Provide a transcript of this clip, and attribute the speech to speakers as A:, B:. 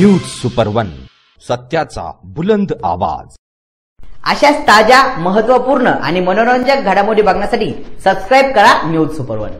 A: News super one सत्याचा बुलंद आवाज.
B: अशाच ताज्या महत्त्वपूर्ण आणि मनोरंजक घडामोडी बघण्यासाठी सबस्क्राईब करा न्यूज सुपर वन.